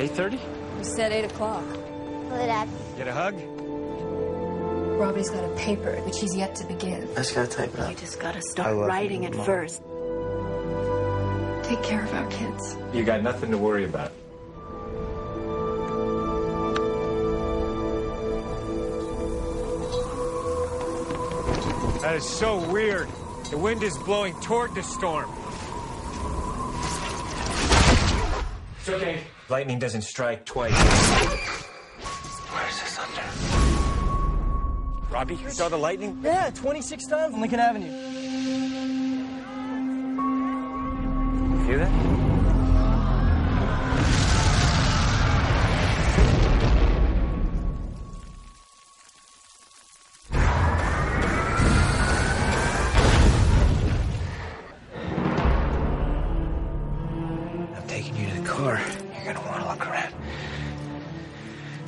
9.30? You said 8 o'clock. Hello, Dad. Get a hug? Robbie's got a paper, which he's yet to begin. I just gotta type it up. You up. just gotta start writing it first. Take care of our kids. You got nothing to worry about. That is so weird. The wind is blowing toward the storm. Okay. Lightning doesn't strike twice. Where's the thunder? Robbie, you saw the lightning? Yeah, 26 times on Lincoln Avenue. You Hear that? Taking you to the car. You're gonna wanna look around.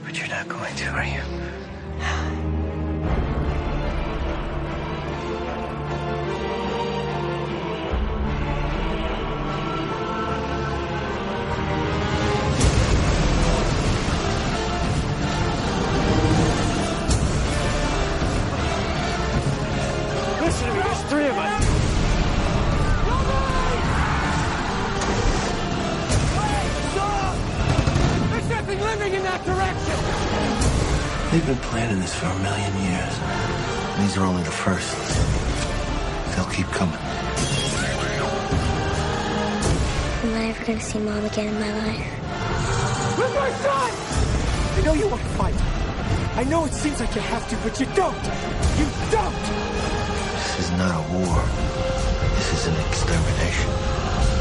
But you're not going to, are you? Listen to me, there's three of us. They've been planning this for a million years. These are only the first. They'll keep coming. Am I ever gonna see Mom again in my life? With my son! I know you want to fight. I know it seems like you have to, but you don't. You don't. This is not a war. This is an extermination.